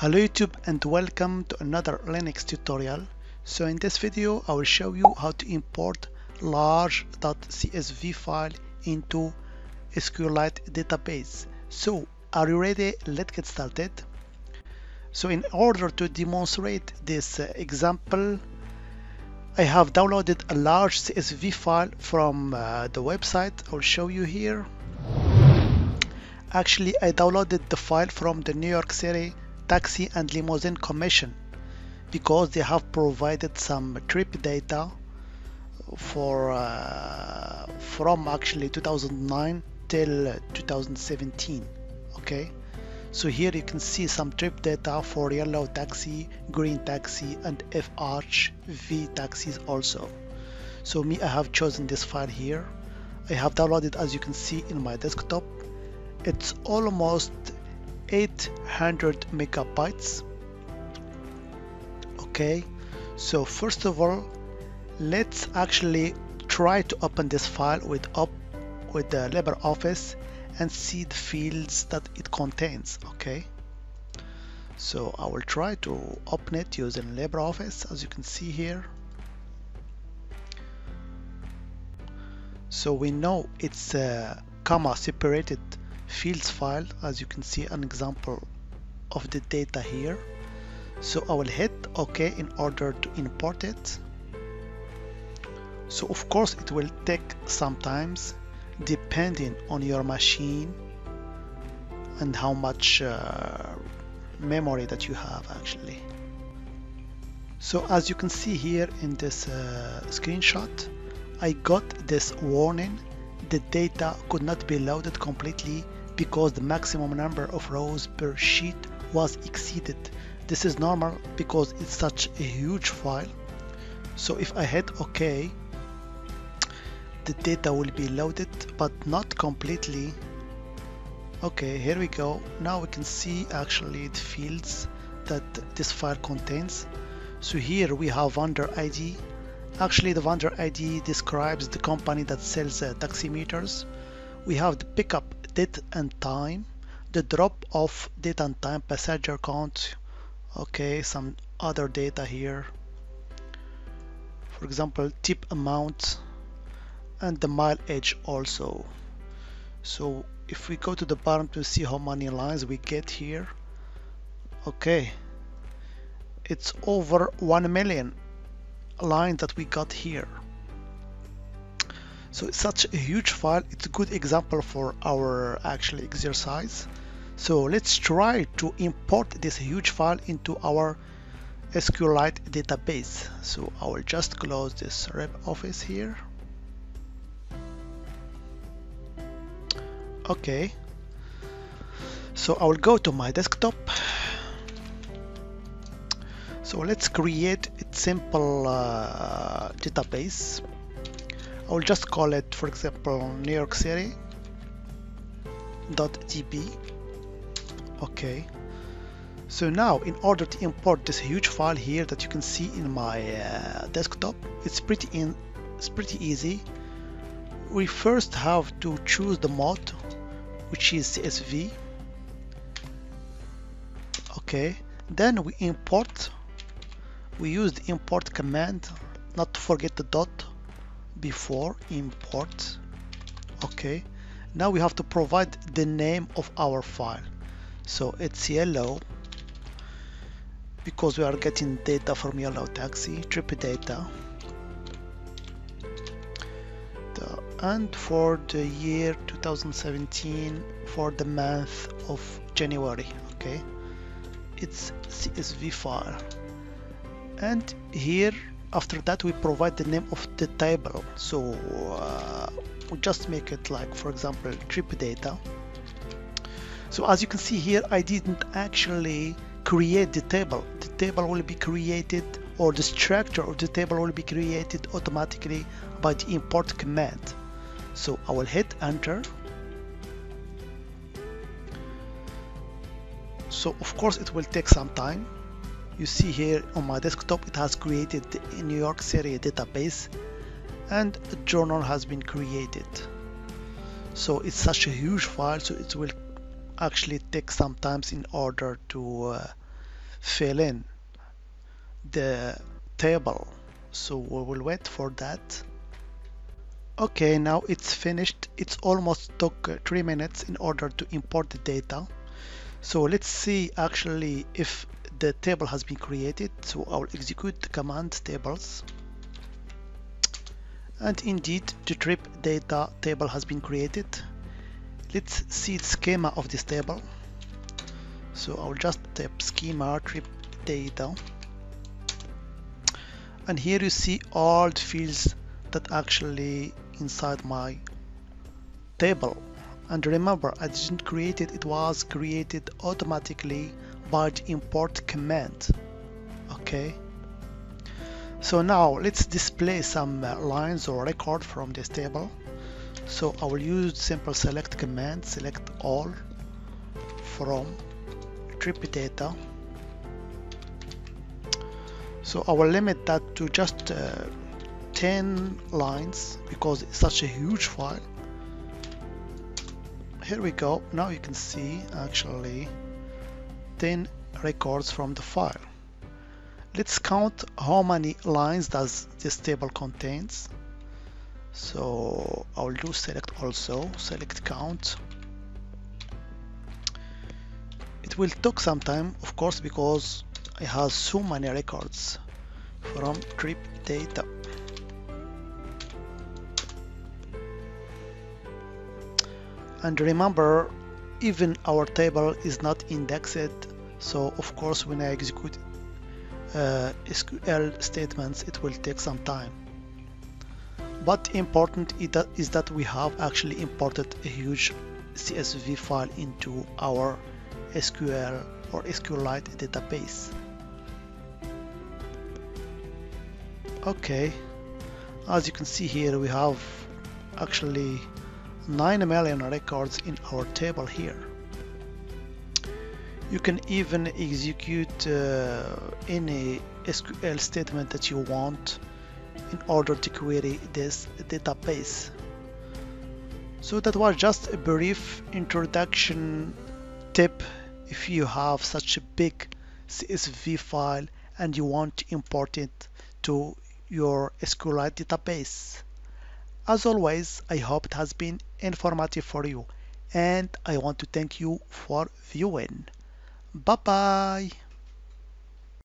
Hello YouTube and welcome to another Linux tutorial. So in this video I will show you how to import large.csv file into SQLite database. So are you ready? Let's get started. So in order to demonstrate this uh, example I have downloaded a large CSV file from uh, the website. I'll show you here. Actually, I downloaded the file from the New York City Taxi and Limousine Commission because they have provided some trip data for uh, from actually 2009 till 2017 okay? So here you can see some trip data for yellow taxi green taxi and FH V taxis also. So me I have chosen this file here. I have downloaded as you can see in my desktop. It's almost 800 megabytes. Okay so first of all let's actually try to open this file with up with the LibreOffice and see the fields that it contains okay? So I will try to open it using LibreOffice as you can see here. So we know it's a comma separated fields file as you can see an example of the data here. So I will hit OK in order to import it. So of course it will take some times depending on your machine and how much uh, memory that you have actually. So as you can see here in this uh, screenshot I got this warning. The data could not be loaded completely because the maximum number of rows per sheet was exceeded. This is normal because it's such a huge file. So if I hit OK, the data will be loaded but not completely. Okay, here we go. Now we can see actually the fields that this file contains. So here we have vendor ID. Actually the vendor ID describes the company that sells uh, taximeters. We have the pickup date and time the drop off date and time passenger count okay some other data here. For example tip amount and the mileage also. So if we go to the bottom to see how many lines we get here okay it's over 1 million lines that we got here so it's such a huge file. It's a good example for our actual exercise. So let's try to import this huge file into our SQLite database. So I will just close this LibreOffice here. Okay. So I will go to my desktop. So let's create a simple uh, database I will just call it for example New York City .db okay. So now in order to import this huge file here that you can see in my uh, desktop it's pretty in it's pretty easy. We first have to choose the mode which is CSV okay. Then we import. We use the import command not to forget the dot before import okay? Now we have to provide the name of our file. So it's yellow because we are getting data from yellow taxi trip data. The, and for the year 2017 for the month of January okay? It's CSV file. And here after that we provide the name of the table. So uh, we just make it like for example trip data. So as you can see here I didn't actually create the table. The table will be created or the structure of the table will be created automatically by the import command. So I will hit enter. So of course it will take some time you see here on my desktop it has created the New York City database and a journal has been created. So it's such a huge file so it will actually take some time in order to uh, fill in the table. So we will wait for that. Okay now it's finished. It's almost took uh, three minutes in order to import the data. So let's see actually if the table has been created so I'll execute the command tables. And indeed the trip data table has been created. Let's see the schema of this table. So I'll just type schema trip data. And here you see all the fields that actually inside my table. And remember I didn't create it it was created automatically by the import command. Okay. So now let's display some uh, lines or record from this table. So I will use simple select command select all from trip data. So I will limit that to just uh, 10 lines because it's such a huge file. Here we go. Now you can see actually 10 records from the file. Let's count how many lines does this table contains. So I'll do select also select count. It will take some time of course because it has so many records from trip data. And remember even our table is not indexed so of course when I execute uh, SQL statements it will take some time. But important is that we have actually imported a huge CSV file into our SQL or SQLite database. Okay as you can see here we have actually 9 million records in our table here. You can even execute uh, any SQL statement that you want in order to query this database. So that was just a brief introduction tip. If you have such a big CSV file and you want to import it to your SQLite database. As always, I hope it has been informative for you and I want to thank you for viewing. Bye bye.